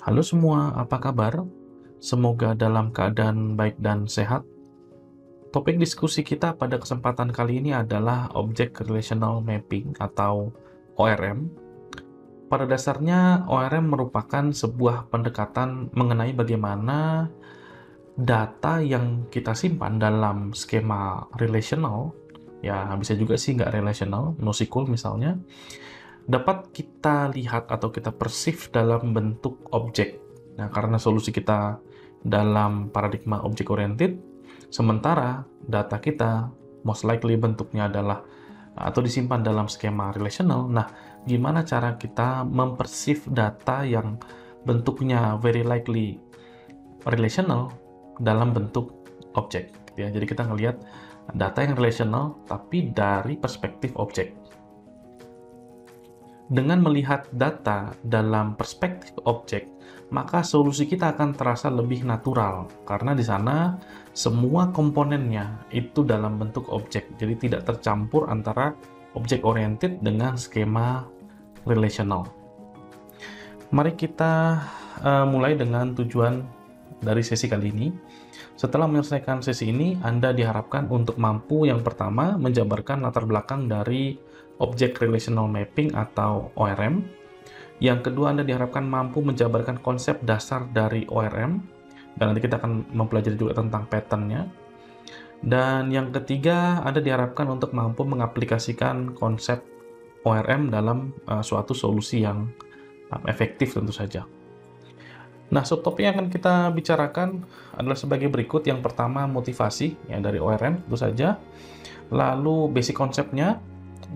Halo semua, apa kabar? Semoga dalam keadaan baik dan sehat. Topik diskusi kita pada kesempatan kali ini adalah Object Relational Mapping atau ORM. Pada dasarnya, ORM merupakan sebuah pendekatan mengenai bagaimana data yang kita simpan dalam skema relational, ya bisa juga sih nggak relational, NoSQL misalnya, dapat kita lihat atau kita perceive dalam bentuk objek. Nah, karena solusi kita dalam paradigma object oriented, sementara data kita most likely bentuknya adalah atau disimpan dalam skema relational. Nah, gimana cara kita mempersif data yang bentuknya very likely relational dalam bentuk objek ya. Jadi kita ngelihat data yang relational tapi dari perspektif objek dengan melihat data dalam perspektif objek, maka solusi kita akan terasa lebih natural karena di sana semua komponennya itu dalam bentuk objek. Jadi tidak tercampur antara objek oriented dengan skema relational. Mari kita uh, mulai dengan tujuan dari sesi kali ini. Setelah menyelesaikan sesi ini, Anda diharapkan untuk mampu yang pertama menjabarkan latar belakang dari Object Relational Mapping atau ORM. Yang kedua, Anda diharapkan mampu menjabarkan konsep dasar dari ORM, dan nanti kita akan mempelajari juga tentang patternnya. Dan yang ketiga, Anda diharapkan untuk mampu mengaplikasikan konsep ORM dalam uh, suatu solusi yang um, efektif tentu saja. Nah, subtopik yang akan kita bicarakan adalah sebagai berikut. Yang pertama, motivasi ya dari ORM, tentu saja. Lalu basic konsepnya,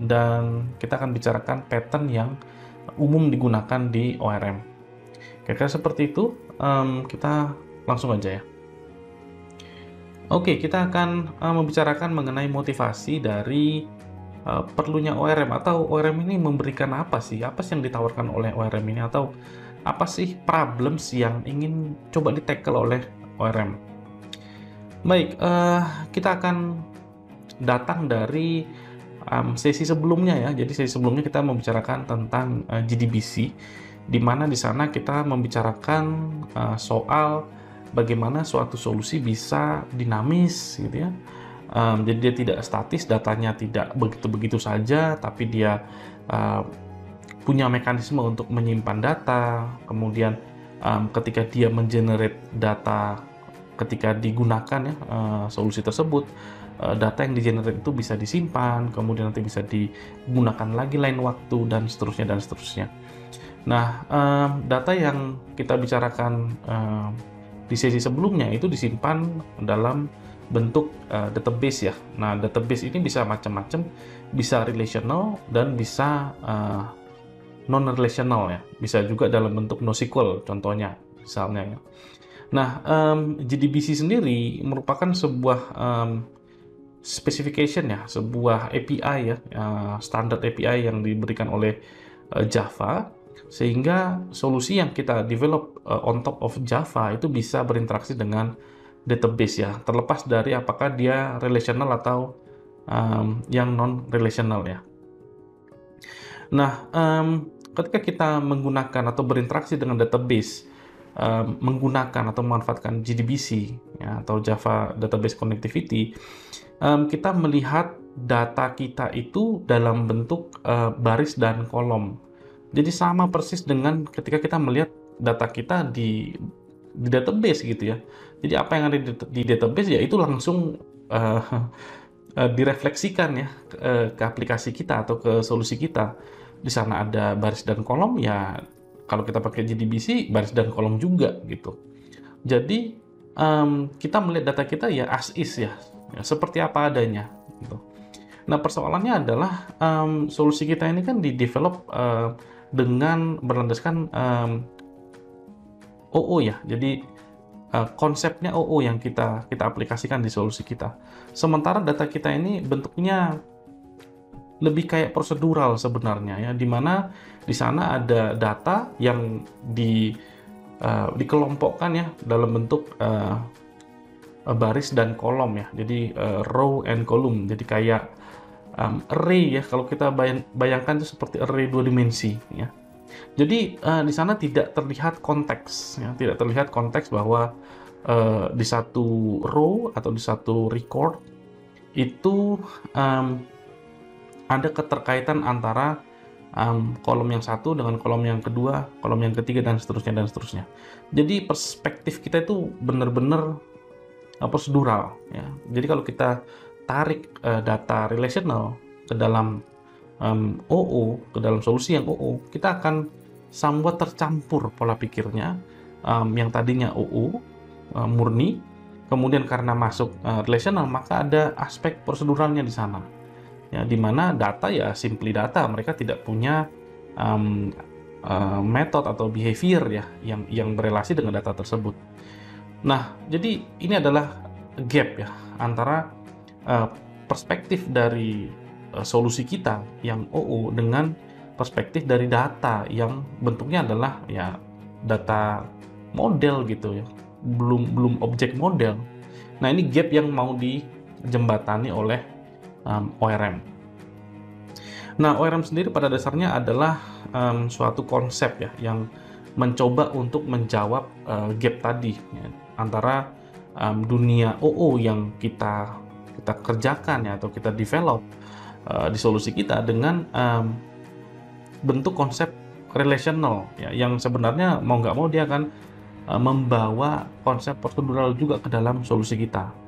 dan kita akan bicarakan pattern yang umum digunakan di ORM. Kira-kira seperti itu, um, kita langsung aja ya. Oke, kita akan uh, membicarakan mengenai motivasi dari uh, perlunya ORM atau ORM ini memberikan apa sih? Apa sih yang ditawarkan oleh ORM ini atau apa sih problems yang ingin coba di tackle oleh ORM? Baik, uh, kita akan datang dari um, sesi sebelumnya ya. Jadi sesi sebelumnya kita membicarakan tentang uh, GDBC, di mana di sana kita membicarakan uh, soal bagaimana suatu solusi bisa dinamis gitu ya. Um, jadi dia tidak statis, datanya tidak begitu-begitu saja, tapi dia uh, punya mekanisme untuk menyimpan data. Kemudian um, ketika dia mengenerate data, ketika digunakan ya uh, solusi tersebut, Eh, data yang digenerate itu bisa disimpan, kemudian nanti bisa digunakan lagi lain waktu dan seterusnya dan seterusnya. Nah, data yang kita bicarakan di sesi sebelumnya itu disimpan dalam bentuk uh, database ya. Nah, database ini bisa macam-macam, bisa relational dan bisa non relational ya. Bisa juga dalam bentuk NoSQL contohnya misalnya ya. Nah, um, JDBC sendiri merupakan sebuah um, specification ya, sebuah API ya, standar API yang diberikan oleh uh, Java sehingga solusi yang kita develop uh, on top of Java itu bisa berinteraksi dengan database ya, terlepas dari apakah dia relational atau um, yang non relational ya. Nah, um, ketika kita menggunakan atau berinteraksi dengan database um, menggunakan atau memanfaatkan JDBC ya, atau Java Database Connectivity um, kita melihat data kita itu dalam bentuk uh, baris dan kolom. Jadi sama persis dengan ketika kita melihat data kita di di database gitu ya. Jadi apa yang ada di, database ya itu langsung uh, uh, direfleksikan ya ke, ke aplikasi kita atau ke solusi kita. Di sana ada baris dan kolom ya kalau kita pakai JDBC baris dan kolom juga gitu. Jadi um, kita melihat data kita ya as is ya ya, seperti apa adanya. Gitu. Nah persoalannya adalah um, solusi kita ini kan di develop uh, dengan berlandaskan um, OO ya, jadi uh, konsepnya OO yang kita kita aplikasikan di solusi kita. Sementara data kita ini bentuknya lebih kayak prosedural sebenarnya ya, di mana di sana ada data yang di uh, dikelompokkan ya dalam bentuk uh, baris dan kolom ya. Jadi uh, row and column. Jadi kayak um, array ya. Kalau kita bayang, bayangkan itu seperti array dua dimensi ya. Jadi uh, di sana tidak terlihat konteks, ya, tidak terlihat konteks bahwa uh, di satu row atau di satu record itu um, ada keterkaitan antara um, kolom yang satu dengan kolom yang kedua, kolom yang ketiga dan seterusnya dan seterusnya. Jadi perspektif kita itu benar-benar uh, prosedural. Ya. Jadi kalau kita tarik uh, data relational ke dalam um, OO, ke dalam solusi yang OO, kita akan somewhat tercampur pola pikirnya um, yang tadinya OO uh, murni, kemudian karena masuk uh, relational maka ada aspek proseduralnya di sana ya di mana data ya simply data mereka tidak punya um, uh, metode atau behavior ya yang yang berelasi dengan data tersebut. Nah, jadi ini adalah gap ya antara uh, perspektif dari uh, solusi kita yang OO dengan perspektif dari data yang bentuknya adalah ya data model gitu ya, belum belum objek model. Nah, ini gap yang mau dijembatani oleh um, ORM. Nah, ORM sendiri pada dasarnya adalah um, suatu konsep ya yang mencoba untuk menjawab uh, gap tadi ya, antara um, dunia OO yang kita kita kerjakan ya atau kita develop uh, di solusi kita dengan um, bentuk konsep relational ya yang sebenarnya mau nggak mau dia akan uh, membawa konsep prosedural juga ke dalam solusi kita.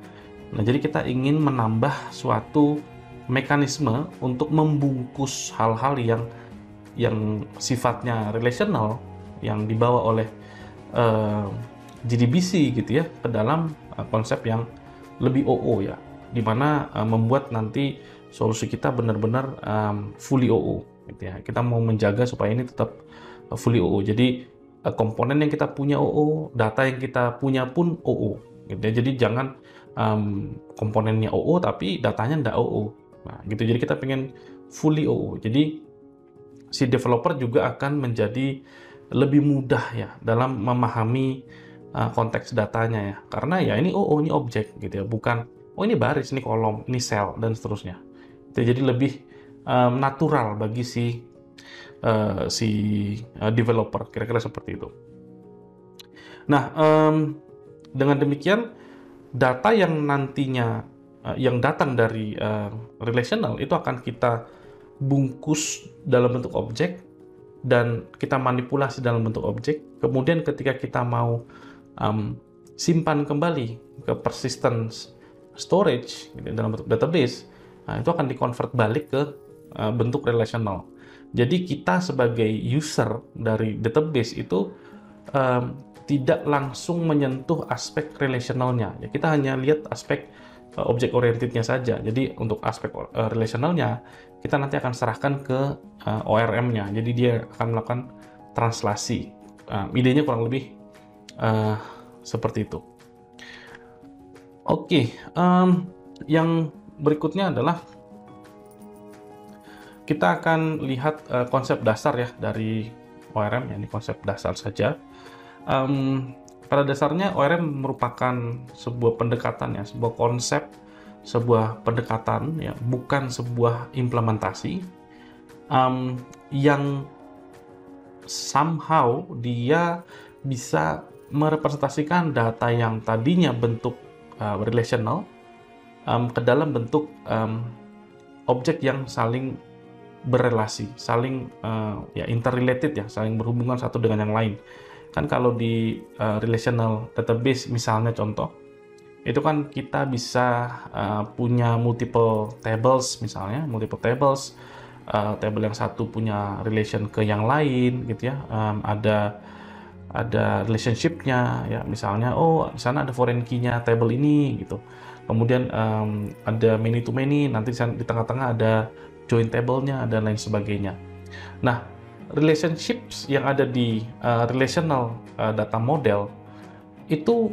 Nah, jadi kita ingin menambah suatu mekanisme untuk membungkus hal-hal yang yang sifatnya relational yang dibawa oleh uh, eh, GDBC gitu ya ke dalam uh, konsep yang lebih OO ya, di mana uh, membuat nanti solusi kita benar-benar um, fully OO gitu ya. Kita mau menjaga supaya ini tetap uh, fully OO. Jadi komponen yang kita punya OO, data yang kita punya pun OO. Gitu ya. Jadi jangan um, komponennya OO tapi datanya tidak OO. Nah, gitu. Jadi kita pengen fully OO. Jadi si developer juga akan menjadi lebih mudah ya dalam memahami uh, konteks datanya ya. Karena ya ini OO ini objek gitu ya, bukan oh ini baris, ini kolom, ini sel dan seterusnya. Jadi lebih um, natural bagi si uh, si uh, developer kira-kira seperti itu. Nah, um, dengan demikian data yang nantinya uh, yang datang dari uh, relational itu akan kita bungkus dalam bentuk objek dan kita manipulasi dalam bentuk objek. Kemudian ketika kita mau um, simpan kembali ke persistence storage gitu, dalam bentuk database, nah, itu akan dikonvert balik ke uh, bentuk relational. Jadi kita sebagai user dari database itu um, tidak langsung menyentuh aspek relationalnya. Ya, kita hanya lihat aspek uh, objek orientednya saja. Jadi untuk aspek uh, relationalnya kita nanti akan serahkan ke uh, ORM-nya. Jadi dia akan melakukan translasi. Uh, idenya kurang lebih uh, seperti itu. Oke, okay, um, yang berikutnya adalah kita akan lihat uh, konsep dasar ya dari ORM, ya ini konsep dasar saja um, pada dasarnya ORM merupakan sebuah pendekatan ya, sebuah konsep, sebuah pendekatan ya, bukan sebuah implementasi. Um, yang somehow dia bisa merepresentasikan data yang tadinya bentuk uh, relational um, ke dalam bentuk um, objek yang saling berrelasi, saling uh, ya interrelated ya, saling berhubungan satu dengan yang lain kan kalau di uh, relational database misalnya contoh itu kan kita bisa uh, punya multiple tables misalnya multiple tables uh, table yang satu punya relation ke yang lain gitu ya. Um, ada ada relationshipnya ya misalnya oh di sana ada foreign key-nya table ini gitu. Kemudian um, ada many to many nanti di tengah-tengah ada join table-nya dan lain sebagainya. Nah relationships yang ada di uh, relational uh, data model itu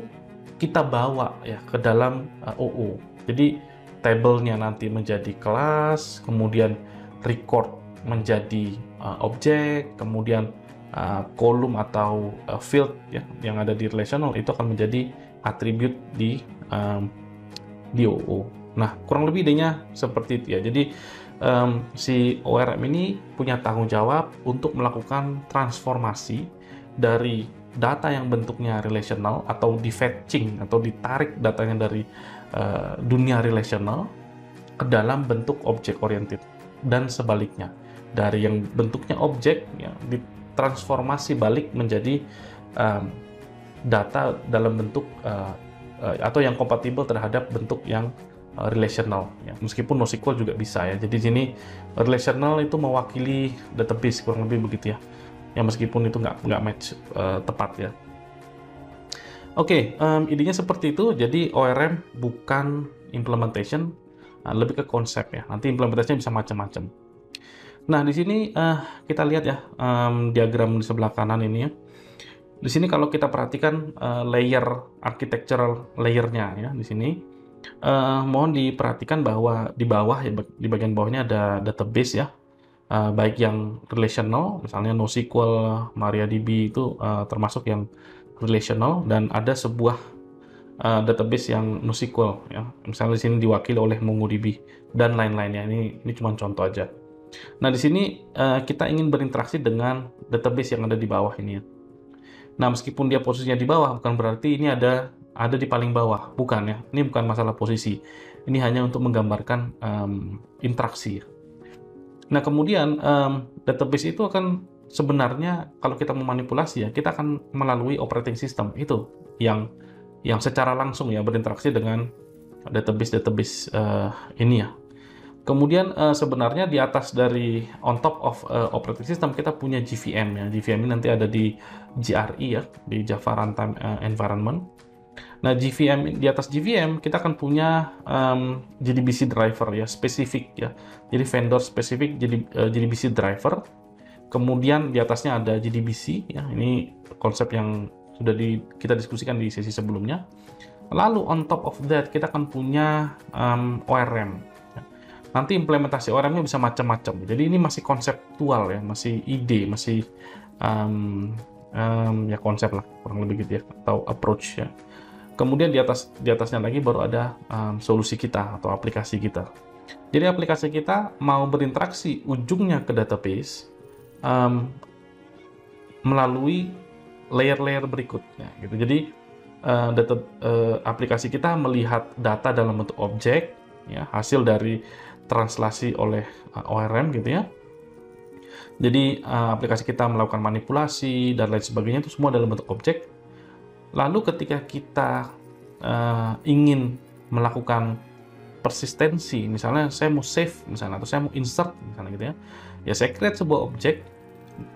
kita bawa ya ke dalam uh, OO. Jadi tabelnya nanti menjadi kelas, kemudian record menjadi uh, objek, kemudian uh, kolom atau uh, field ya yang ada di relational itu akan menjadi atribut di um, di OO. Nah, kurang lebih idenya seperti itu ya. Jadi um, si ORM ini punya tanggung jawab untuk melakukan transformasi dari data yang bentuknya relational atau di fetching atau ditarik datanya dari uh, dunia relational ke dalam bentuk objek oriented dan sebaliknya. Dari yang bentuknya objek ya ditransformasi balik menjadi um, data dalam bentuk uh, uh, atau yang kompatibel terhadap bentuk yang uh, relational ya. Meskipun NoSQL juga bisa ya. Jadi sini relational itu mewakili database kurang lebih begitu ya. Ya meskipun itu nggak nggak match uh, tepat ya. Oke okay, um, idenya seperti itu. Jadi ORM bukan implementation nah, lebih ke konsep ya. Nanti implementasinya bisa macam-macam. Nah di sini uh, kita lihat ya um, diagram di sebelah kanan ini ya. Di sini kalau kita perhatikan uh, layer architectural layernya ya di sini uh, mohon diperhatikan bahwa di bawah ya di bagian bawahnya ada database ya uh, baik yang relational misalnya NoSQL, MariaDB itu uh, termasuk yang relational dan ada sebuah uh, database yang NoSQL ya misalnya di sini diwakili oleh MongoDB dan lain-lainnya ini ini cuma contoh aja. Nah di sini uh, kita ingin berinteraksi dengan database yang ada di bawah ini ya. Nah meskipun dia posisinya di bawah bukan berarti ini ada ada di paling bawah, bukan ya. Ini bukan masalah posisi. Ini hanya untuk menggambarkan um, interaksi. Nah kemudian um, database itu akan sebenarnya kalau kita memanipulasi ya kita akan melalui operating system itu yang yang secara langsung ya berinteraksi dengan database-database uh, ini ya. Kemudian uh, sebenarnya di atas dari on top of uh, operating system kita punya GVM ya. GVM ini nanti ada di GRE ya, di Java Runtime uh, Environment. Nah, GVM di atas GVM kita akan punya um, JDBC driver ya, spesifik ya. Jadi vendor spesifik jadi uh, JDBC driver. Kemudian di atasnya ada JDBC ya. Ini konsep yang sudah di, kita diskusikan di sesi sebelumnya. Lalu on top of that kita akan punya um, ORM. Ya. Nanti implementasi ORM-nya bisa macam-macam. Jadi ini masih konseptual ya, masih ide, masih um, um, ya konsep lah kurang lebih gitu ya atau approach ya. Kemudian di atas di atasnya lagi baru ada um, solusi kita atau aplikasi kita. Jadi aplikasi kita mau berinteraksi ujungnya ke database um, melalui layer-layer berikutnya. Gitu. Jadi uh, data uh, aplikasi kita melihat data dalam bentuk objek, ya hasil dari translasi oleh uh, ORM gitu ya. Jadi uh, aplikasi kita melakukan manipulasi dan lain sebagainya itu semua dalam bentuk objek Lalu ketika kita uh, ingin melakukan persistensi, misalnya saya mau save misalnya atau saya mau insert misalnya gitu ya, ya saya create sebuah objek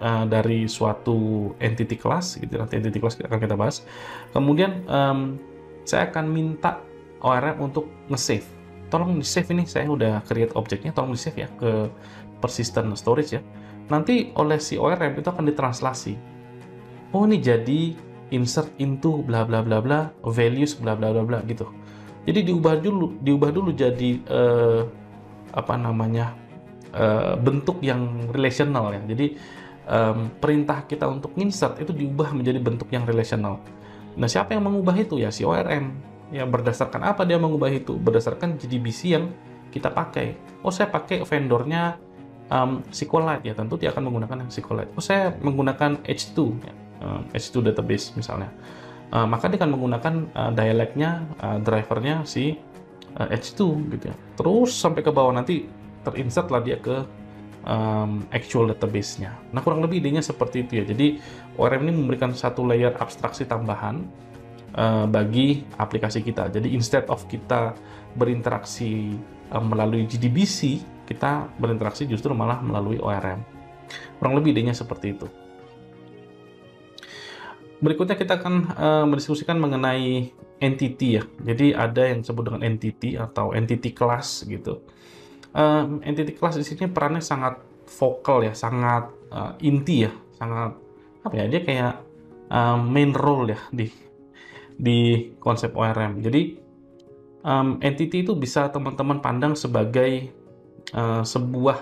uh, dari suatu entity class gitu nanti entity class akan kita bahas. Kemudian um, saya akan minta ORM untuk nge-save. Tolong di-save ini saya udah create objeknya, tolong di-save ya ke persistent storage ya. Nanti oleh si ORM itu akan ditranslasi. Oh ini jadi insert into bla bla bla bla values bla bla bla bla gitu. Jadi diubah dulu diubah dulu jadi uh, apa namanya uh, bentuk yang relational ya. Jadi um, perintah kita untuk insert itu diubah menjadi bentuk yang relational. Nah siapa yang mengubah itu ya si ORM. Ya berdasarkan apa dia mengubah itu? Berdasarkan JDBC yang kita pakai. Oh saya pakai vendornya um, SQLite ya tentu dia akan menggunakan SQLite. Oh saya menggunakan H2 ya uh, H2 database misalnya. Uh, maka dia akan menggunakan uh, dialeknya, uh, drivernya si uh, H2 gitu ya. Terus sampai ke bawah nanti terinsert lah dia ke um, actual database-nya. Nah kurang lebih idenya seperti itu ya. Jadi ORM ini memberikan satu layer abstraksi tambahan uh, bagi aplikasi kita. Jadi instead of kita berinteraksi uh, melalui JDBC, kita berinteraksi justru malah melalui ORM. Kurang lebih idenya seperti itu. Berikutnya kita akan uh, mendiskusikan mengenai entity ya. Jadi ada yang disebut dengan entity atau entity class gitu. Uh, entity class di sini perannya sangat vokal ya, sangat uh, inti ya, sangat apa ya? Dia kayak main role ya di di konsep ORM. Jadi um, entity itu bisa teman-teman pandang sebagai uh, sebuah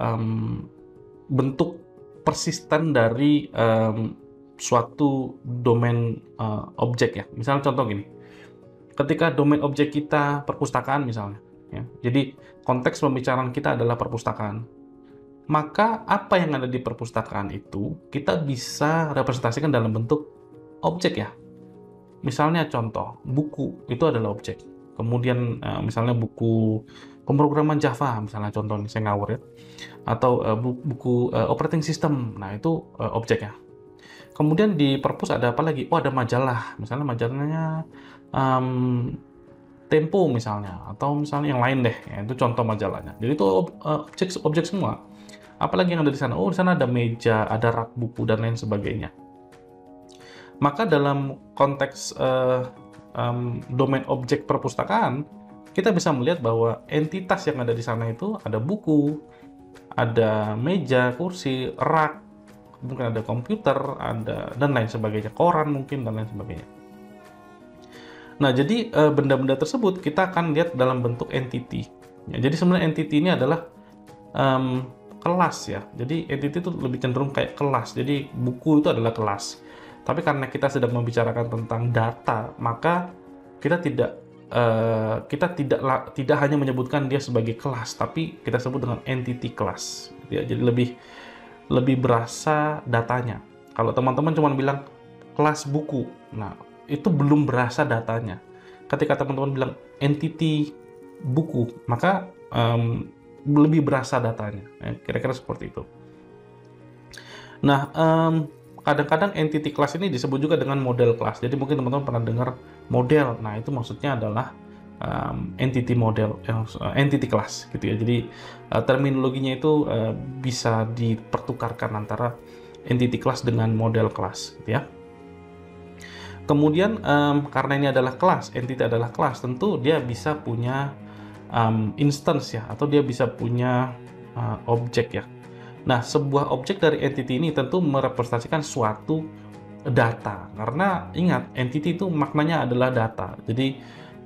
um, bentuk persisten dari um, suatu domain uh, objek ya. Misalnya contoh gini, ketika domain objek kita perpustakaan misalnya, Ya. Jadi konteks pembicaraan kita adalah perpustakaan. Maka apa yang ada di perpustakaan itu kita bisa representasikan dalam bentuk objek ya. Misalnya contoh, buku itu adalah objek. Kemudian uh, misalnya buku pemrograman Java misalnya contoh nih saya ngawur ya. Atau uh, buku uh, operating system. Nah, itu uh, objek ya. Kemudian di perpus ada apa lagi? Oh, ada majalah. Misalnya majalahnya um, Tempo misalnya atau misalnya yang lain deh. Ya, itu contoh majalahnya. Jadi itu objek objek semua. Apalagi yang ada di sana? Oh di sana ada meja ada rak buku dan lain sebagainya. Maka dalam konteks uh, um, domain objek perpustakaan kita bisa melihat bahwa entitas yang ada di sana itu ada buku ada meja kursi rak mungkin ada komputer ada dan lain sebagainya koran mungkin dan lain sebagainya Nah, jadi eh, benda-benda tersebut kita akan lihat dalam bentuk entity. Ya, jadi sebenarnya entity ini adalah um, kelas ya. Jadi entity itu lebih cenderung kayak kelas. Jadi buku itu adalah kelas. Tapi karena kita sedang membicarakan tentang data, maka kita tidak uh, kita tidak tidak hanya menyebutkan dia sebagai kelas, tapi kita sebut dengan entity kelas. Ya, jadi lebih lebih berasa datanya. Kalau teman-teman cuma bilang kelas buku, nah itu belum berasa datanya. Ketika teman-teman bilang entity buku, maka um, lebih berasa datanya. Ya, kira-kira seperti itu. Nah, um, kadang-kadang entity class ini disebut juga dengan model class. Jadi mungkin teman-teman pernah dengar model. Nah, itu maksudnya adalah um, entity model, yang uh, entity class gitu ya. Jadi uh, terminologinya itu uh, bisa dipertukarkan antara entity class dengan model class, gitu ya. Kemudian um, karena ini adalah kelas, entity adalah kelas, tentu dia bisa punya um, instance ya, atau dia bisa punya uh, objek ya. Nah, sebuah objek dari entity ini tentu merepresentasikan suatu data, karena ingat entity itu maknanya adalah data. Jadi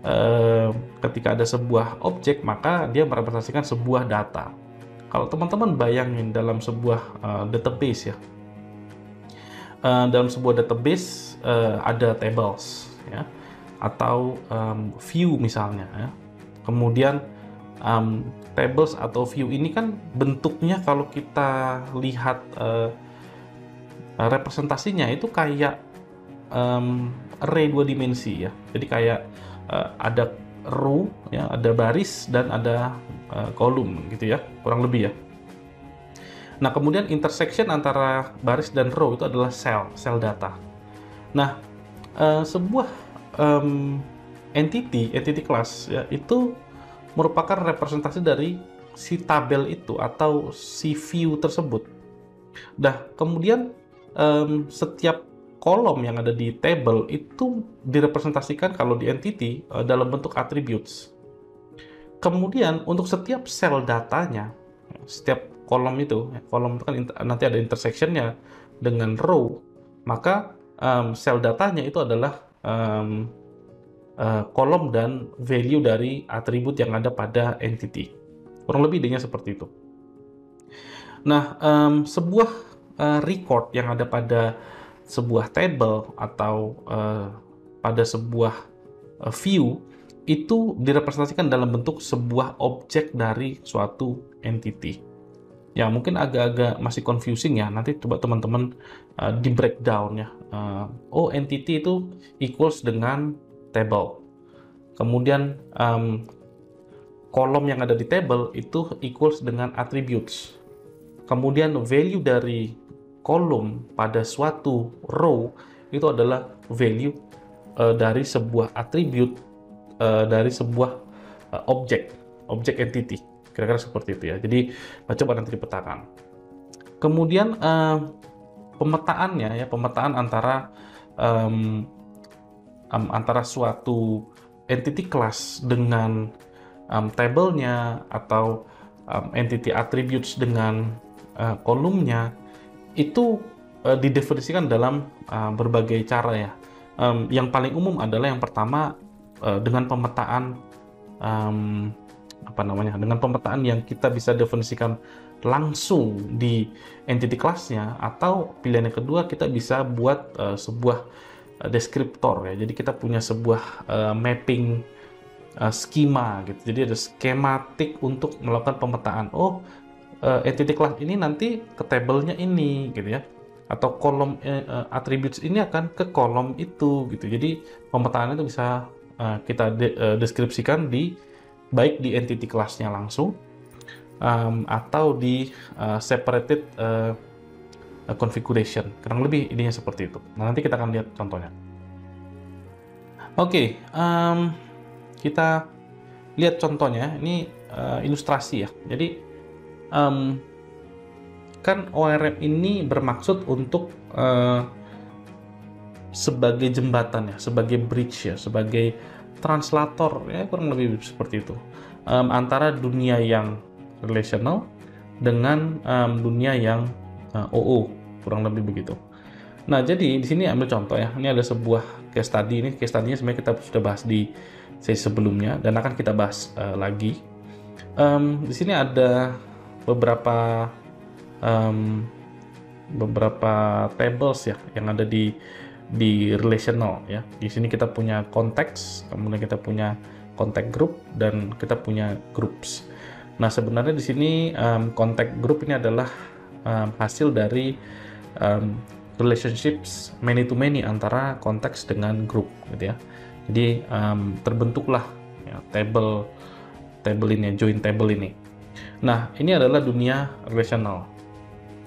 uh, ketika ada sebuah objek, maka dia merepresentasikan sebuah data. Kalau teman-teman bayangin dalam sebuah uh, database ya, uh, dalam sebuah database ada tables ya atau view misalnya ya. Kemudian tables atau view ini kan bentuknya kalau kita lihat representasinya itu kayak array dua dimensi ya. Jadi kayak uh, ada row ya, ada baris dan ada uh, kolom gitu ya, kurang lebih ya. Nah, kemudian intersection antara baris dan row itu adalah cell, cell data. Nah, uh, sebuah um, entity, entity class ya itu merupakan representasi dari si tabel itu atau si view tersebut. Nah, kemudian um, setiap kolom yang ada di table itu direpresentasikan kalau di entity uh, dalam bentuk attributes. Kemudian untuk setiap sel datanya, setiap kolom itu, ya, kolom itu kan nanti ada intersectionnya dengan row, maka um, sel datanya itu adalah um, uh, kolom dan value dari atribut yang ada pada entity. Kurang lebih idenya seperti itu. Nah, um, sebuah uh, record yang ada pada sebuah table atau uh, pada sebuah uh, view itu direpresentasikan dalam bentuk sebuah objek dari suatu entity. Ya mungkin agak-agak masih confusing ya. Nanti coba teman-teman uh, di breakdown ya. Uh, oh entity itu equals dengan table. Kemudian um, kolom yang ada di table itu equals dengan attributes. Kemudian value dari kolom pada suatu row itu adalah value uh, dari sebuah attribute uh, dari sebuah uh, objek objek entity Kira-kira seperti itu ya. Jadi coba nanti dipetakan. Kemudian uh, pemetaannya ya, pemetaan antara um, um, antara suatu entity class dengan um, tabelnya atau um, entity attributes dengan uh, kolomnya itu uh, didefinisikan dalam uh, berbagai cara ya. Um, yang paling umum adalah yang pertama uh, dengan pemetaan um, apa namanya dengan pemetaan yang kita bisa definisikan langsung di entity class-nya atau pilihan yang kedua kita bisa buat uh, sebuah deskriptor ya. Jadi kita punya sebuah uh, mapping uh, skema gitu. Jadi ada skematik untuk melakukan pemetaan. Oh, uh, entity class ini nanti ke tabelnya ini gitu ya. Atau kolom uh, attributes ini akan ke kolom itu gitu. Jadi pemetaan itu bisa uh, kita de uh, deskripsikan di baik di entity class-nya langsung um, atau di uh, separated uh, configuration. Kurang lebih ininya seperti itu. Nah, nanti kita akan lihat contohnya. Oke, okay, um, kita lihat contohnya. Ini uh, ilustrasi ya. Jadi um, kan ORM ini bermaksud untuk uh, sebagai jembatan ya, sebagai bridge ya, sebagai translator ya kurang lebih seperti itu um, antara dunia yang relational dengan um, dunia yang uh, OO kurang lebih begitu. Nah jadi di sini ambil contoh ya, ini ada sebuah case study ini case study-nya sebenarnya kita sudah bahas di sesi sebelumnya dan akan kita bahas uh, lagi. Um, di sini ada beberapa um, beberapa tables ya yang ada di di relational ya. Di sini kita punya konteks, kemudian kita punya kontak group dan kita punya groups. Nah sebenarnya di sini um, kontak group ini adalah um, hasil dari um, relationships many to many antara konteks dengan group gitu ya. Jadi um, terbentuklah ya, table table ini, join table ini. Nah ini adalah dunia relational.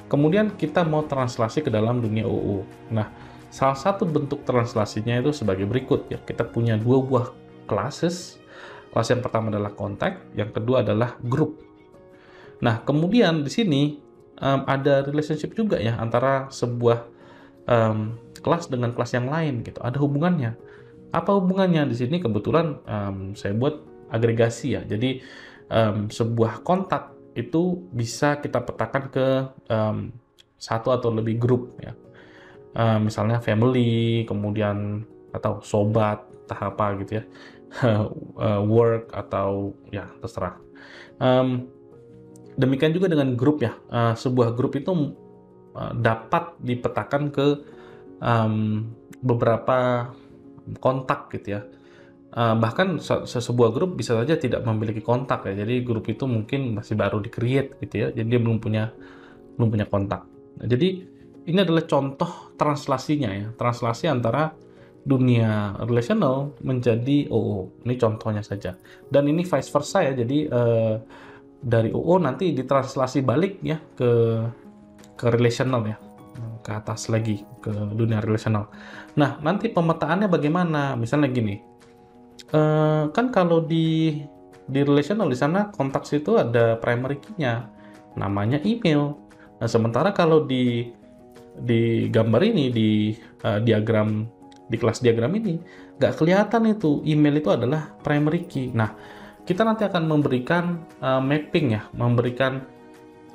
Kemudian kita mau translasi ke dalam dunia UU. Nah Salah satu bentuk translasinya itu sebagai berikut ya. Kita punya dua buah classes. Kelas yang pertama adalah contact, yang kedua adalah group. Nah, kemudian di sini um, ada relationship juga ya antara sebuah um, kelas dengan kelas yang lain gitu. Ada hubungannya. Apa hubungannya di sini? Kebetulan um, saya buat agregasi ya. Jadi um, sebuah kontak itu bisa kita petakan ke um, satu atau lebih grup ya uh, misalnya family, kemudian atau sobat, tahap apa gitu ya, uh, work atau ya terserah. Um, demikian juga dengan grup ya, uh, sebuah grup itu uh, dapat dipetakan ke um, beberapa kontak gitu ya. Uh, bahkan se sebuah grup bisa saja tidak memiliki kontak ya. Jadi grup itu mungkin masih baru di create gitu ya. Jadi dia belum punya belum punya kontak. Nah, jadi ini adalah contoh translasinya ya, translasi antara dunia relational menjadi OO. Ini contohnya saja. Dan ini vice versa ya, jadi eh, dari OO nanti ditranslasi balik ya ke ke relational ya, ke atas lagi ke dunia relational. Nah nanti pemetaannya bagaimana? Misalnya gini, eh, kan kalau di di relational di sana kontaks itu ada primary key-nya, namanya email. Nah sementara kalau di di gambar ini di uh, diagram di kelas diagram ini nggak kelihatan itu email itu adalah primary key. Nah kita nanti akan memberikan uh, mapping ya, memberikan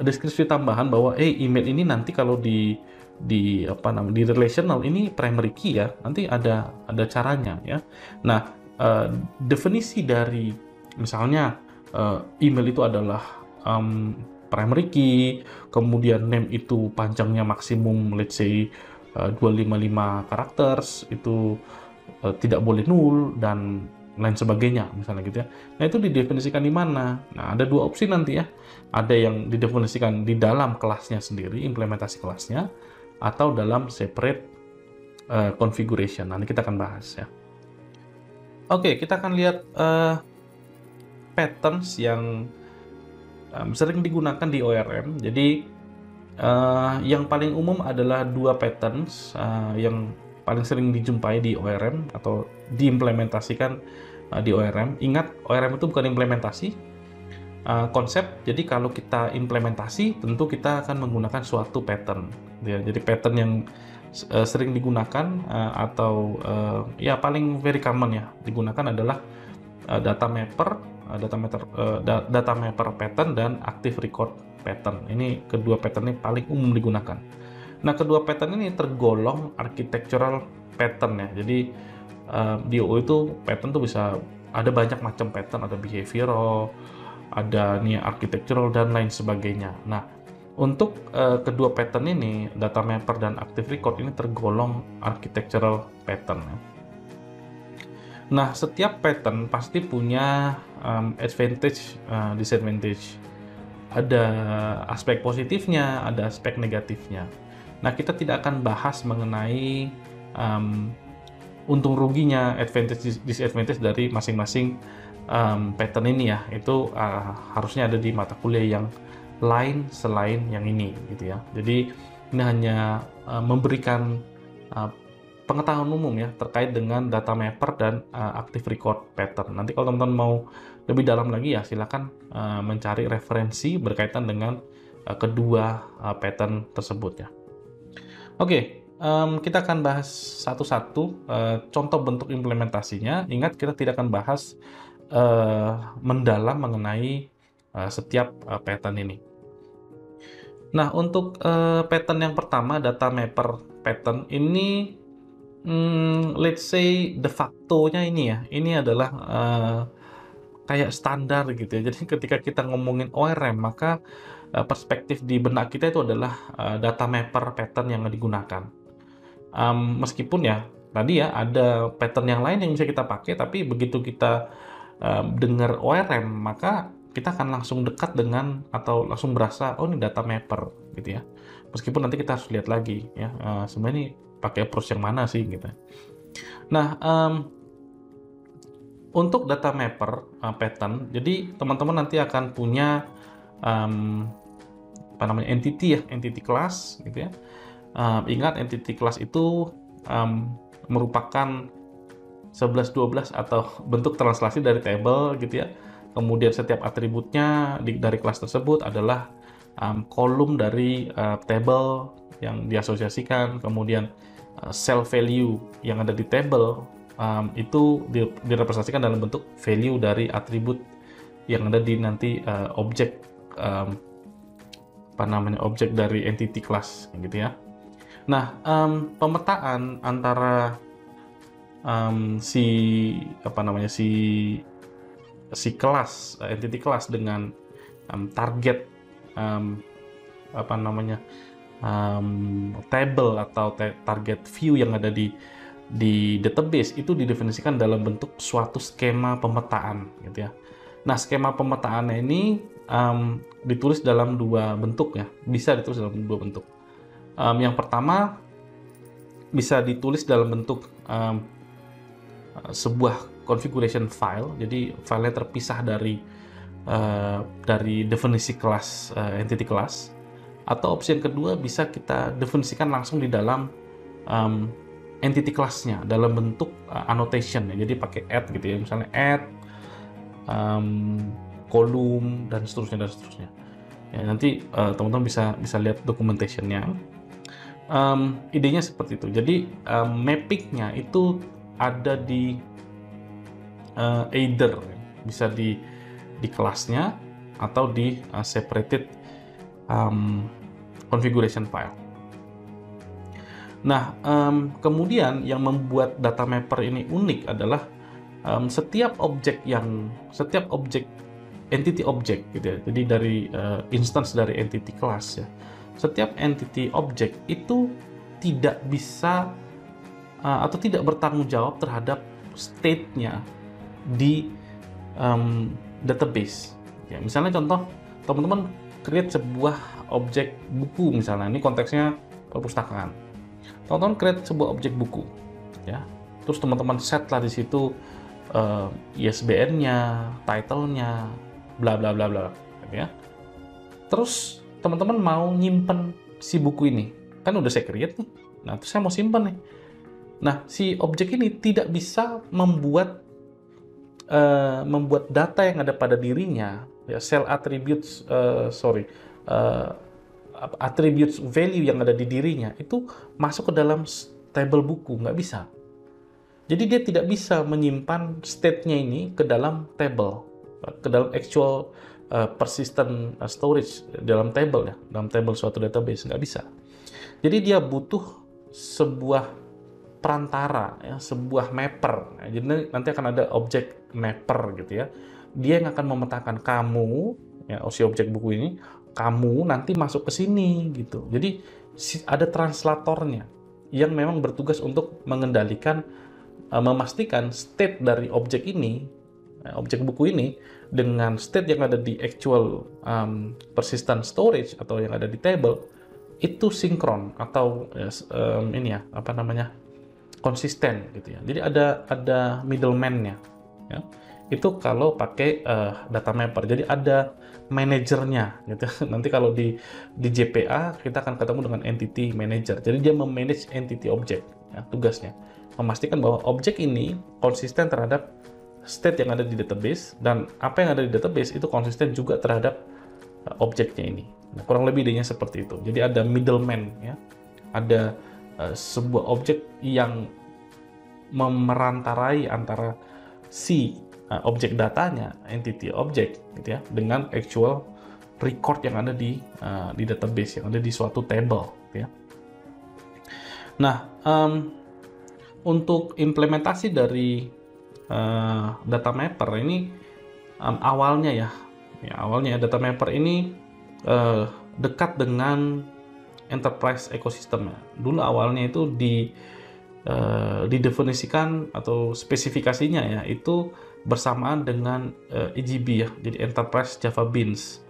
deskripsi tambahan bahwa eh email ini nanti kalau di di apa namanya di relational ini primary key ya nanti ada ada caranya ya nah uh, definisi dari misalnya uh, email itu adalah um, primary key, kemudian name itu panjangnya maksimum let's say uh, 255 characters, itu uh, tidak boleh null dan lain sebagainya misalnya gitu ya. Nah, itu didefinisikan di mana? Nah, ada dua opsi nanti ya. Ada yang didefinisikan di dalam kelasnya sendiri, implementasi kelasnya atau dalam separate uh, configuration. Nanti kita akan bahas ya. Oke, kita akan lihat uh, patterns yang um, sering digunakan di ORM. Jadi uh, yang paling umum adalah dua patterns uh, yang paling sering dijumpai di ORM atau diimplementasikan uh, di ORM. Ingat ORM itu bukan implementasi uh, konsep. Jadi kalau kita implementasi tentu kita akan menggunakan suatu pattern. Ya, jadi pattern yang uh, sering digunakan uh, atau uh, ya paling very common ya digunakan adalah uh, data mapper data mapper uh, data mapper pattern dan active record pattern. Ini kedua pattern ini paling umum digunakan. Nah, kedua pattern ini tergolong architectural pattern ya. Jadi uh, di OO itu pattern tuh bisa ada banyak macam pattern, ada behavioral, ada nih architectural dan lain sebagainya. Nah, untuk uh, kedua pattern ini, data mapper dan active record ini tergolong architectural pattern. Ya. Nah, setiap pattern pasti punya um, advantage, uh, disadvantage. Ada aspek positifnya, ada aspek negatifnya. Nah, kita tidak akan bahas mengenai um, untung ruginya, advantage disadvantage dari masing-masing um, pattern ini ya. Itu uh, harusnya ada di mata kuliah yang lain selain yang ini, gitu ya. Jadi ini hanya uh, memberikan uh, pengetahuan umum ya terkait dengan data mapper dan uh, active record pattern. Nanti kalau teman-teman mau lebih dalam lagi ya silakan uh, mencari referensi berkaitan dengan uh, kedua uh, pattern tersebut ya. Oke, okay, um, kita akan bahas satu-satu uh, contoh bentuk implementasinya. Ingat kita tidak akan bahas uh, mendalam mengenai setiap pattern ini. Nah, untuk uh, pattern yang pertama, data mapper pattern ini hmm, let's say de facto-nya ini ya, ini adalah uh, kayak standar gitu ya. Jadi ketika kita ngomongin ORM, maka uh, perspektif di benak kita itu adalah uh, data mapper pattern yang digunakan. Um, meskipun ya tadi ya ada pattern yang lain yang bisa kita pakai, tapi begitu kita um, dengar ORM, maka kita akan langsung dekat dengan atau langsung berasa oh ini data mapper gitu ya. Meskipun nanti kita harus lihat lagi ya uh, sebenarnya ini pakai approach yang mana sih gitu. Nah, um, untuk data mapper uh, pattern, jadi teman-teman nanti akan punya um, apa namanya entity ya, entity class gitu ya. Um, ingat entity class itu um, merupakan 11 12 atau bentuk translasi dari table gitu ya. Kemudian setiap atributnya di, dari kelas tersebut adalah um, kolom dari uh, table yang diasosiasikan, kemudian uh, cell value yang ada di table um, itu direpresentasikan dalam bentuk value dari atribut yang ada di nanti uh, objek um, apa namanya objek dari entity class gitu ya. Nah um, pemetaan antara um, si apa namanya si si kelas entity class dengan um, target um, apa namanya um, table atau target view yang ada di di database itu didefinisikan dalam bentuk suatu skema pemetaan gitu ya. Nah skema pemetaannya ini um, ditulis dalam dua bentuk ya, bisa ditulis dalam dua bentuk. Um, yang pertama bisa ditulis dalam bentuk um, sebuah configuration file, jadi filenya terpisah dari uh, dari definisi kelas uh, entity class atau opsi yang kedua bisa kita definisikan langsung di dalam um, entity class-nya dalam bentuk uh, annotation ya. Jadi pakai add gitu ya, misalnya add um, kolom dan seterusnya dan seterusnya. Ya, nanti uh, teman-teman bisa bisa lihat documentation-nya. Um, idenya seperti itu. Jadi um, mapping-nya itu ada di uh, either bisa di di kelasnya atau di uh, separated um, configuration file. Nah, um, kemudian yang membuat data mapper ini unik adalah um, setiap objek yang setiap objek entity object gitu ya. Jadi dari uh, instance dari entity class ya. Setiap entity object itu tidak bisa uh, atau tidak bertanggung jawab terhadap state-nya di um, database. Ya, misalnya contoh teman-teman create sebuah objek buku misalnya ini konteksnya perpustakaan. Teman-teman create sebuah objek buku ya. Terus teman-teman set lah di situ uh, ISBN-nya title-nya bla bla bla bla ya. Terus teman-teman mau nyimpen si buku ini. Kan udah saya create nih. Nah terus saya mau simpen nih. Nah si objek ini tidak bisa membuat uh, membuat data yang ada pada dirinya ya cell attributes uh, sorry uh, attributes value yang ada di dirinya itu masuk ke dalam table buku nggak bisa. Jadi dia tidak bisa menyimpan state-nya ini ke dalam table ke dalam actual uh, persistent storage dalam table ya dalam table suatu database nggak bisa. Jadi dia butuh sebuah perantara ya sebuah mapper ya, jadi nanti akan ada objek mapper gitu ya dia yang akan memetakan kamu ya si objek buku ini kamu nanti masuk ke sini gitu. Jadi ada translatornya yang memang bertugas untuk mengendalikan uh, memastikan state dari objek ini, uh, objek buku ini dengan state yang ada di actual um, persistent storage atau yang ada di table itu sinkron atau um, ini ya apa namanya konsisten gitu ya. Jadi ada ada middleman-nya ya. Itu kalau pakai uh, data mapper. Jadi ada manajernya gitu. Nanti kalau di di JPA kita akan ketemu dengan entity manager. Jadi dia memanage entity object ya, tugasnya. Memastikan bahwa objek ini konsisten terhadap state yang ada di database dan apa yang ada di database itu konsisten juga terhadap uh, objeknya ini. Nah, kurang lebih idenya seperti itu. Jadi ada middleman ya. Ada uh, sebuah objek yang memerantarai antara si uh, objek datanya, entity object gitu ya, dengan actual record yang ada di uh, di database yang ada di suatu table gitu ya. Nah, um, untuk implementasi dari uh, data mapper ini um, awalnya ya, ya awalnya ya, data mapper ini uh, dekat dengan enterprise ekosistem ya. Dulu awalnya itu di uh, didefinisikan atau spesifikasinya ya itu bersamaan dengan uh, EGB ya, jadi Enterprise Java Beans.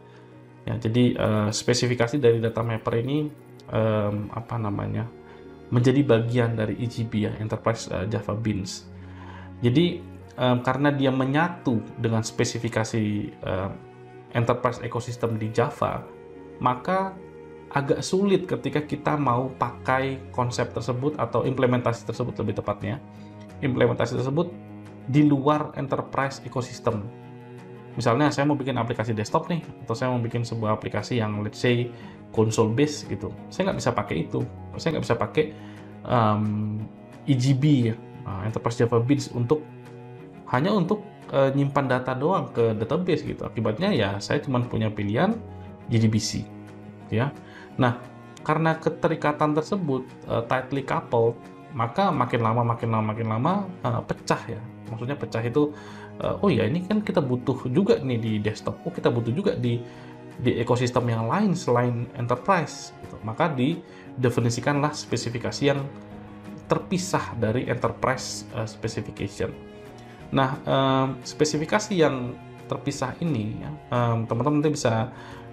Ya, jadi uh, spesifikasi dari data mapper ini um, apa namanya menjadi bagian dari EGB ya, Enterprise uh, Java Beans. Jadi um, karena dia menyatu dengan spesifikasi um, enterprise ekosistem di Java, maka agak sulit ketika kita mau pakai konsep tersebut atau implementasi tersebut lebih tepatnya. Implementasi tersebut di luar enterprise ekosistem. Misalnya saya mau bikin aplikasi desktop nih, atau saya mau bikin sebuah aplikasi yang let's say console base gitu. Saya nggak bisa pakai itu. Saya nggak bisa pakai um, EGB ya, uh, Enterprise Java Beans untuk hanya untuk uh, nyimpan data doang ke database gitu. Akibatnya ya saya cuma punya pilihan JDBC, ya. Nah, karena keterikatan tersebut uh, tightly coupled, maka makin lama makin lama makin lama uh, pecah ya. Maksudnya pecah itu uh, oh ya ini kan kita butuh juga nih di desktop. Oh kita butuh juga di di ekosistem yang lain selain enterprise gitu. Maka didefinisikanlah spesifikasi yang terpisah dari enterprise uh, specification. Nah, um, spesifikasi yang terpisah ini, ya, um, teman-teman nanti bisa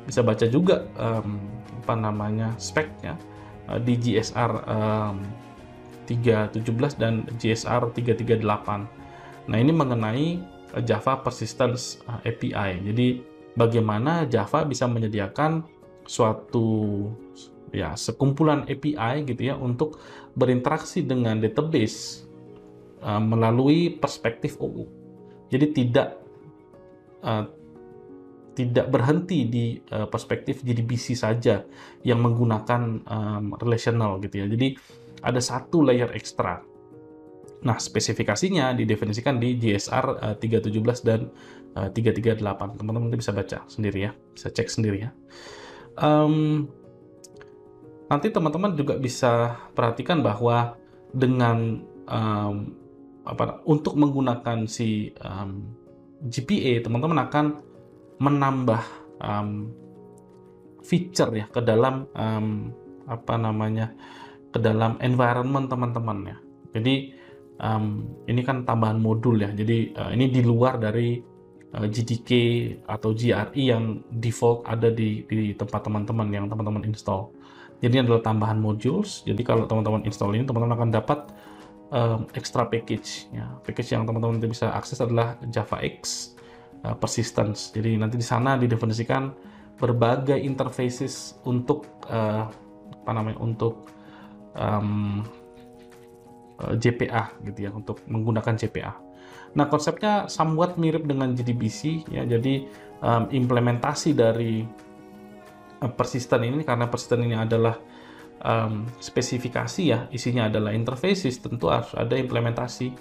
bisa baca juga um, apa namanya speknya uh, di GSR um, 317 dan GSR 338. Nah, ini mengenai Java Persistence API. Jadi, bagaimana Java bisa menyediakan suatu ya sekumpulan API gitu ya untuk berinteraksi dengan database uh, melalui perspektif OU. Jadi tidak uh, tidak berhenti di uh, perspektif JDBC saja yang menggunakan um, relational gitu ya. Jadi ada satu layer ekstra. Nah, spesifikasinya didefinisikan di GSR uh, 317 dan uh, 338. Teman-teman bisa baca sendiri ya, bisa cek sendiri ya. Um, nanti teman-teman juga bisa perhatikan bahwa dengan um, apa untuk menggunakan si um, GPA teman-teman akan menambah um, feature ya ke dalam um, apa namanya ke dalam environment teman-teman ya. Jadi um, ini kan tambahan modul ya. Jadi uh, ini di luar dari uh, GDK atau GRE yang default ada di di tempat teman-teman yang teman-teman install. Jadi ini adalah tambahan modules. Jadi kalau teman-teman install ini, teman-teman akan dapat um, extra package. Ya. Package yang teman-teman bisa akses adalah JavaX uh, Persistence. Jadi nanti di sana didefinisikan berbagai interfaces untuk uh, apa namanya untuk um, uh, JPA gitu ya, untuk menggunakan JPA. Nah konsepnya somewhat mirip dengan JDBC ya. Jadi um, implementasi dari persisten ini karena persisten ini adalah um, spesifikasi ya isinya adalah interfaces tentu harus ada implementasi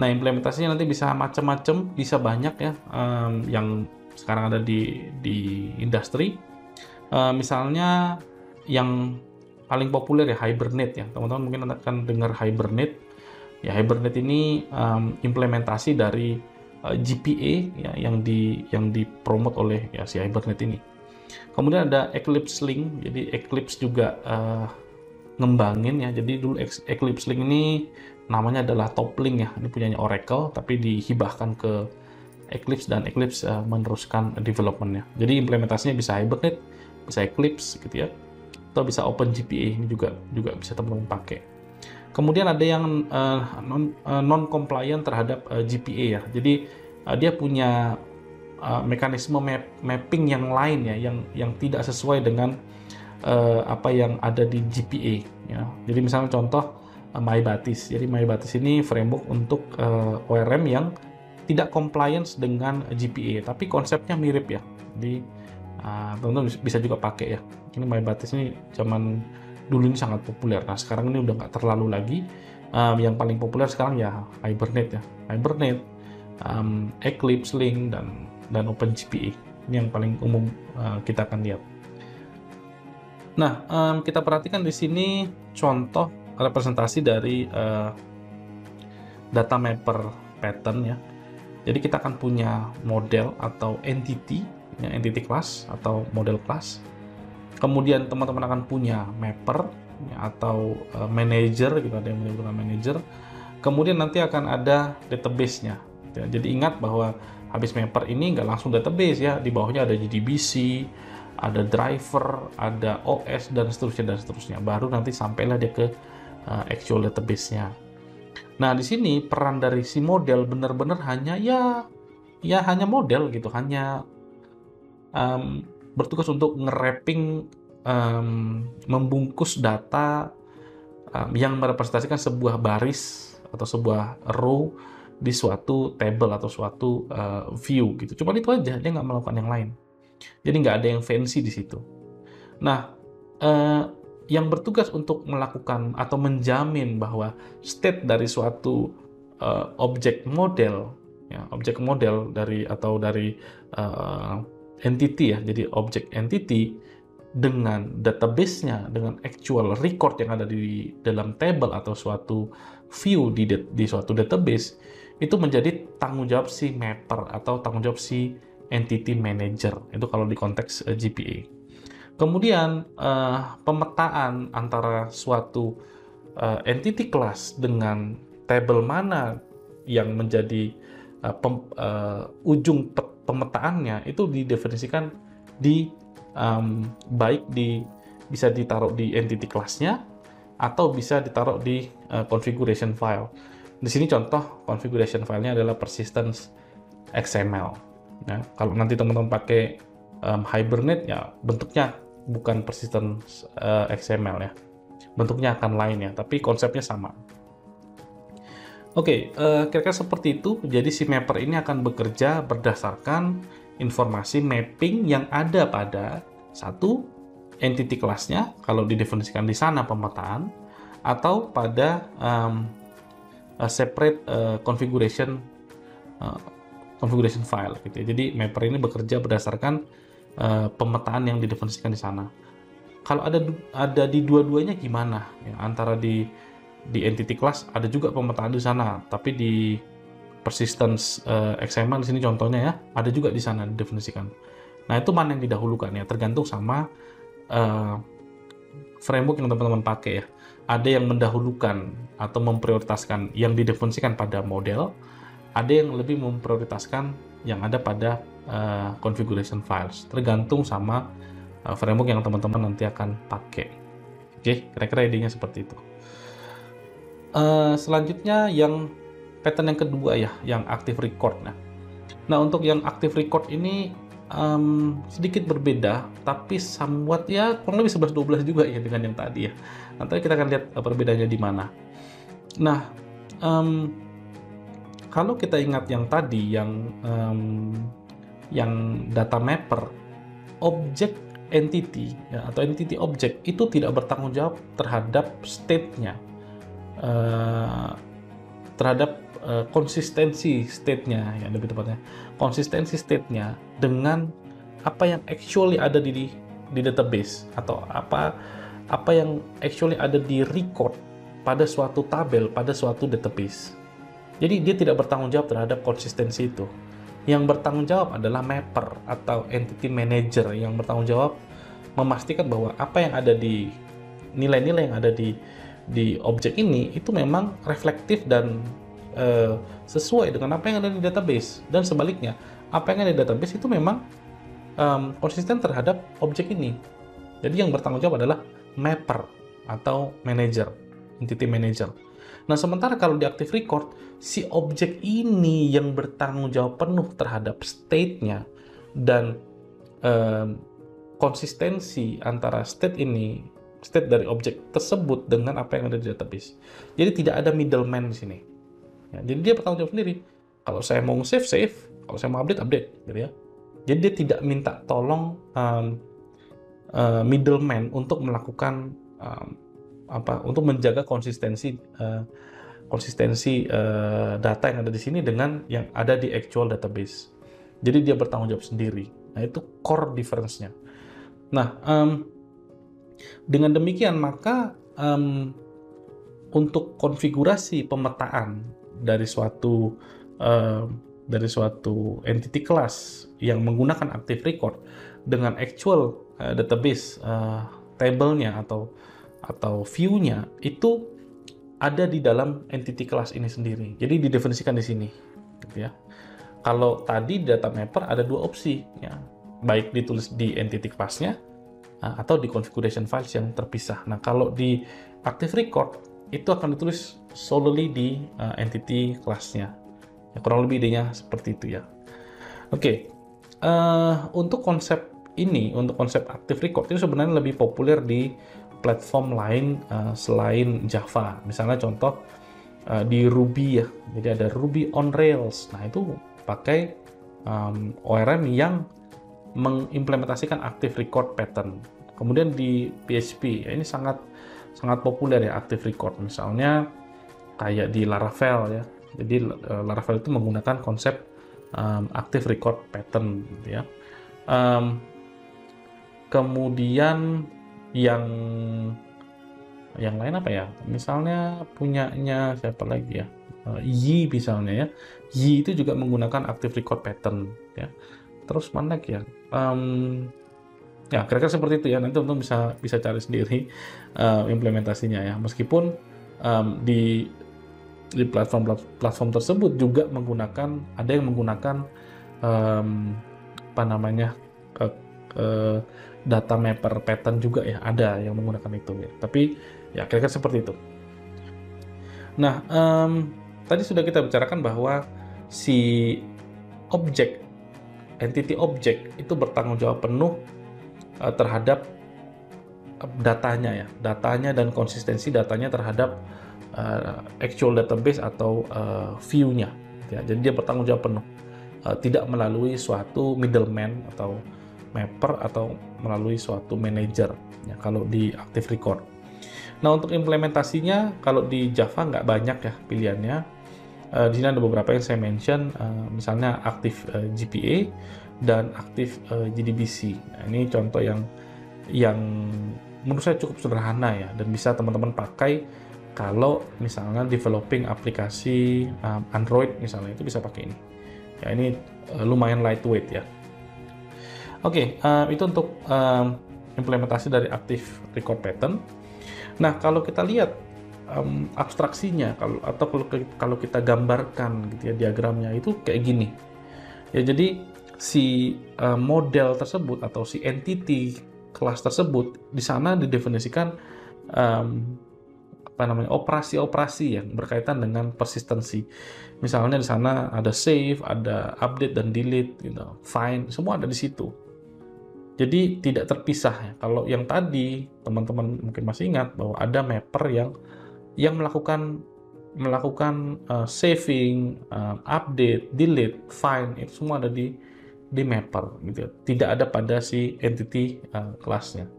nah implementasinya nanti bisa macam-macam bisa banyak ya um, yang sekarang ada di di industri. Uh, misalnya yang paling populer ya Hibernate ya. Teman-teman mungkin akan dengar Hibernate. Ya Hibernate ini um, implementasi dari uh, GPA ya yang di yang dipromot oleh ya si Hibernate ini. Kemudian ada Eclipse Link, jadi Eclipse juga uh, ngembangin ya. Jadi dulu Eclipse Link ini namanya adalah Toppling ya. Ini punyanya Oracle, tapi dihibahkan ke Eclipse dan Eclipse uh, meneruskan developmentnya. Jadi implementasinya bisa Hibernate, bisa Eclipse gitu ya, atau bisa OpenGPA ini juga juga bisa teman-teman pakai. Kemudian ada yang uh, non uh, non compliant terhadap uh, GPA ya. Jadi uh, dia punya uh, mekanisme map mapping yang lain ya, yang yang tidak sesuai dengan uh, apa yang ada di GPA ya. Jadi misalnya contoh MyBatis. Jadi MyBatis ini framework untuk uh, ORM yang tidak compliance dengan GPA, tapi konsepnya mirip ya. Jadi teman-teman uh, bisa juga pakai ya. Ini MyBatis ini zaman dulu ini sangat populer. Nah sekarang ini udah nggak terlalu lagi. Um, yang paling populer sekarang ya Hibernate ya, Hibernate, um, Eclipse Link dan dan OpenGPA. Ini yang paling umum uh, kita akan lihat. Nah, um, kita perhatikan di sini contoh representasi dari uh, data mapper pattern ya. Jadi kita akan punya model atau entity, ya, entity class atau model class. Kemudian teman-teman akan punya mapper ya, atau uh, manager, gitu ada yang menyebutkan manager. Kemudian nanti akan ada database-nya. Ya, jadi ingat bahwa habis mapper ini nggak langsung database ya, di bawahnya ada JDBC, ada driver, ada OS dan seterusnya dan seterusnya. Baru nanti sampailah dia ke uh, actual database-nya. Nah, di sini peran dari si model benar-benar hanya ya ya hanya model gitu, hanya um, bertugas untuk nge-wrapping um, membungkus data um, yang merepresentasikan sebuah baris atau sebuah row di suatu table atau suatu uh, view gitu. Cuma itu aja, dia nggak melakukan yang lain. Jadi nggak ada yang fancy di situ. Nah, eh, yang bertugas untuk melakukan atau menjamin bahwa state dari suatu eh, objek model, ya, objek model dari atau dari eh, entity ya, jadi objek entity dengan database-nya, dengan actual record yang ada di dalam table atau suatu view di, di suatu database, itu menjadi tanggung jawab si mapper atau tanggung jawab si entity manager itu kalau di konteks uh, eh, GPA. Kemudian uh, pemetaan antara suatu uh, entity class dengan table mana yang menjadi uh, pem, uh, ujung pe pemetaannya itu didefinisikan di um, baik di bisa ditaruh di entity classnya atau bisa ditaruh di uh, configuration file. Di sini contoh configuration filenya adalah persistence XML. Ya, kalau nanti teman-teman pakai um, Hibernate ya bentuknya bukan persistent uh, XML ya. Bentuknya akan lain ya, tapi konsepnya sama. Oke, okay, uh, kira-kira seperti itu. Jadi si mapper ini akan bekerja berdasarkan informasi mapping yang ada pada satu entity kelasnya kalau didefinisikan di sana pemetaan atau pada um, separate uh, configuration uh, configuration file gitu ya. Jadi mapper ini bekerja berdasarkan uh, pemetaan yang didefinisikan di sana. Kalau ada ada di dua-duanya gimana? Ya, antara di di entity class ada juga pemetaan di sana, tapi di persistence uh, XML di sini contohnya ya, ada juga di sana didefinisikan. Nah, itu mana yang didahulukan ya, tergantung sama uh, framework yang teman-teman pakai ya. Ada yang mendahulukan atau memprioritaskan yang didefinisikan pada model, ada yang lebih memprioritaskan yang ada pada uh, configuration files. Tergantung sama uh, framework yang teman-teman nanti akan pakai. Oke okay, kira-kira idenya seperti itu. Uh, selanjutnya yang pattern yang kedua ya yang active record. Nah nah untuk yang active record ini um, sedikit berbeda tapi somewhat ya kurang lebih 11-12 juga ya dengan yang tadi ya. Nanti kita akan lihat perbedaannya di mana. Nah um, kalau kita ingat yang tadi yang um, yang data mapper objek entity ya, atau entity object itu tidak bertanggung jawab terhadap state-nya. Uh, terhadap uh, konsistensi state-nya ya lebih tepatnya. Konsistensi state-nya dengan apa yang actually ada di di database atau apa apa yang actually ada di record pada suatu tabel pada suatu database. Jadi dia tidak bertanggung jawab terhadap konsistensi itu. Yang bertanggung jawab adalah mapper atau entity manager yang bertanggung jawab memastikan bahwa apa yang ada di nilai-nilai yang ada di di objek ini itu memang reflektif dan uh, sesuai dengan apa yang ada di database dan sebaliknya apa yang ada di database itu memang um, konsisten terhadap objek ini. Jadi yang bertanggung jawab adalah mapper atau manager, entity manager. Nah, sementara kalau di Active Record, si objek ini yang bertanggung jawab penuh terhadap state-nya dan um, konsistensi antara state ini, state dari objek tersebut dengan apa yang ada di database. Jadi tidak ada middleman di sini. Ya, jadi dia bertanggung jawab sendiri. Kalau saya mau save, save. Kalau saya mau update, update. Gitu ya. Jadi dia tidak minta tolong um, uh, middleman untuk melakukan um, apa untuk menjaga konsistensi uh, konsistensi uh, data yang ada di sini dengan yang ada di actual database. Jadi dia bertanggung jawab sendiri. Nah itu core difference-nya. Nah um, dengan demikian maka um, untuk konfigurasi pemetaan dari suatu uh, dari suatu entity class yang menggunakan active record dengan actual uh, database uh, table-nya atau atau view-nya itu ada di dalam entity class ini sendiri. Jadi didefinisikan di sini, gitu ya. Kalau tadi data mapper ada dua opsi, ya, baik ditulis di entity class-nya uh, atau di configuration files yang terpisah. Nah, kalau di active record itu akan ditulis solely di uh, entity class-nya. Ya, kurang lebih idenya seperti itu ya. Oke, okay. uh, untuk konsep ini, untuk konsep active record itu sebenarnya lebih populer di platform lain uh, selain Java. Misalnya contoh uh, di Ruby ya, jadi ada Ruby on Rails. Nah itu pakai um, ORM yang mengimplementasikan active record pattern. Kemudian di PHP, ya ini sangat sangat populer ya active record. Misalnya kayak di Laravel ya. Jadi uh, Laravel itu menggunakan konsep um, active record pattern, gitu ya. Um, kemudian yang yang lain apa ya? Misalnya punyanya siapa lagi ya? Uh, Yi misalnya ya. Yi itu juga menggunakan active record pattern ya. Terus mana lagi ya? Um, ya kira-kira seperti itu ya. Nanti teman bisa bisa cari sendiri uh, implementasinya ya. Meskipun um, di di platform platform tersebut juga menggunakan ada yang menggunakan um, apa namanya uh, uh, data mapper pattern juga ya ada yang menggunakan itu ya. Tapi ya kira-kira seperti itu. Nah um, tadi sudah kita bicarakan bahwa si objek entity objek itu bertanggung jawab penuh uh, terhadap datanya ya. Datanya dan konsistensi datanya terhadap uh, actual database atau uh, view-nya. Ya. Jadi dia bertanggung jawab penuh. Uh, tidak melalui suatu middleman atau mapper atau melalui suatu manager ya kalau di Active Record. Nah untuk implementasinya kalau di Java nggak banyak ya pilihannya. Uh, di sini ada beberapa yang saya mention, uh, misalnya Active uh, GPA dan Active uh, JDBC. Nah, ini contoh yang yang menurut saya cukup sederhana ya dan bisa teman-teman pakai kalau misalnya developing aplikasi um, Android misalnya itu bisa pakai ini. Ya ini uh, lumayan lightweight ya. Oke, okay, uh, itu untuk um, implementasi dari Active Record Pattern. Nah, kalau kita lihat um, abstraksinya, kalau atau kalau kalau kita gambarkan gitu ya diagramnya itu kayak gini. Ya, jadi si uh, model tersebut atau si entity kelas tersebut di sana didefinisikan um, apa namanya operasi-operasi yang berkaitan dengan persistency. Misalnya di sana ada save, ada update dan delete, gitu, find, semua ada di situ. Jadi tidak terpisah ya. Kalau yang tadi teman-teman mungkin masih ingat bahwa ada mapper yang yang melakukan melakukan uh, saving, uh, update, delete, find itu semua ada di di mapper gitu. Ya. Tidak ada pada si entity uh, kelasnya.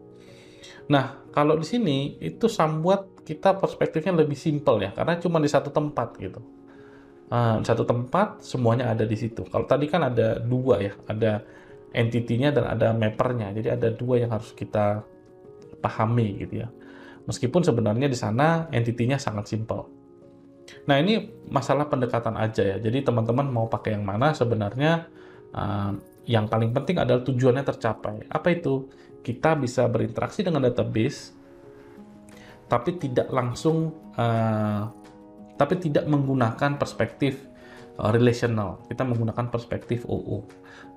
Nah, kalau di sini itu sambuat kita perspektifnya lebih simpel ya, karena cuma di satu tempat gitu. Uh, satu tempat semuanya ada di situ. Kalau tadi kan ada dua ya, ada entity-nya dan ada mappernya. Jadi ada dua yang harus kita pahami gitu ya. Meskipun sebenarnya di sana entity-nya sangat simpel. Nah ini masalah pendekatan aja ya. Jadi teman-teman mau pakai yang mana sebenarnya uh, yang paling penting adalah tujuannya tercapai. Apa itu? Kita bisa berinteraksi dengan database tapi tidak langsung uh, tapi tidak menggunakan perspektif uh, relational. Kita menggunakan perspektif OO.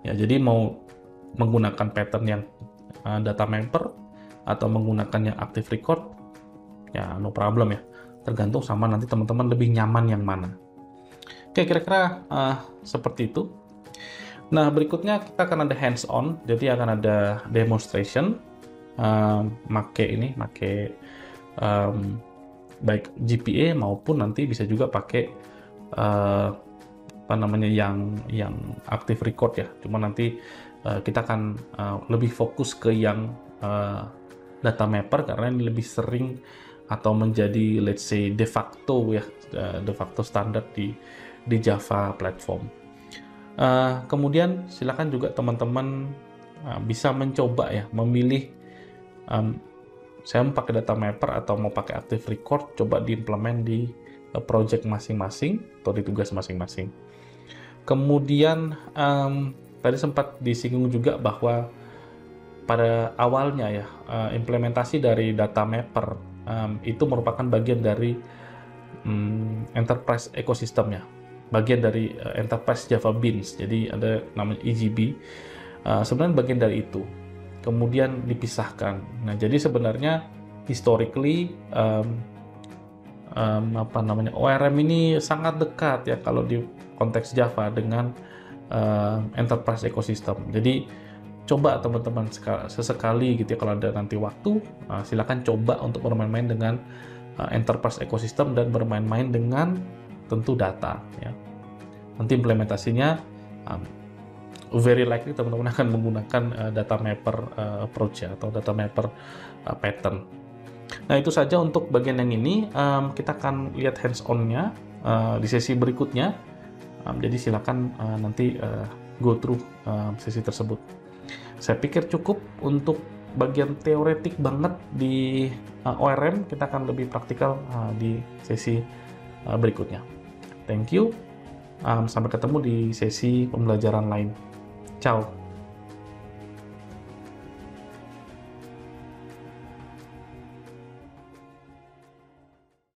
Ya, jadi mau menggunakan pattern yang uh, data mapper atau menggunakan yang active record ya no problem ya. Tergantung sama nanti teman-teman lebih nyaman yang mana. Oke, kira-kira uh, seperti itu. Nah, berikutnya kita akan ada hands on, jadi akan ada demonstration um, make ini, make um, baik GPA maupun nanti bisa juga pakai uh, apa namanya yang yang active record ya. Cuma nanti uh, kita akan uh, lebih fokus ke yang uh, data mapper karena ini lebih sering atau menjadi let's say de facto ya de facto standar di di Java platform. Kemudian silakan juga teman-teman bisa mencoba ya memilih saya mau pakai data mapper atau mau pakai active record coba diimplement di project masing-masing atau di tugas masing-masing. Kemudian um, tadi sempat disinggung juga bahwa pada awalnya ya uh, implementasi dari data mapper um, itu merupakan bagian dari um, enterprise ekosistemnya bagian dari uh, enterprise Java Beans. Jadi ada namanya EGB. Uh, sebenarnya bagian dari itu. Kemudian dipisahkan. Nah, jadi sebenarnya historically um, um, apa namanya ORM ini sangat dekat ya kalau di konteks Java dengan uh, enterprise ecosystem. Jadi coba teman-teman sesekali gitu ya kalau ada nanti waktu uh, silakan coba untuk bermain-main dengan uh, enterprise ecosystem dan bermain-main dengan tentu data ya. Nanti implementasinya um, very likely teman-teman akan menggunakan uh, data mapper uh, approach ya atau data mapper uh, pattern. Nah itu saja untuk bagian yang ini. Um, kita akan lihat hands on-nya uh, di sesi berikutnya. Um, jadi silakan uh, nanti uh, go through uh, sesi tersebut. Saya pikir cukup untuk bagian teoretik banget di uh, ORM. Kita akan lebih praktikal uh, di sesi uh, berikutnya. Thank you. Um, sampai ketemu di sesi pembelajaran lain. Ciao.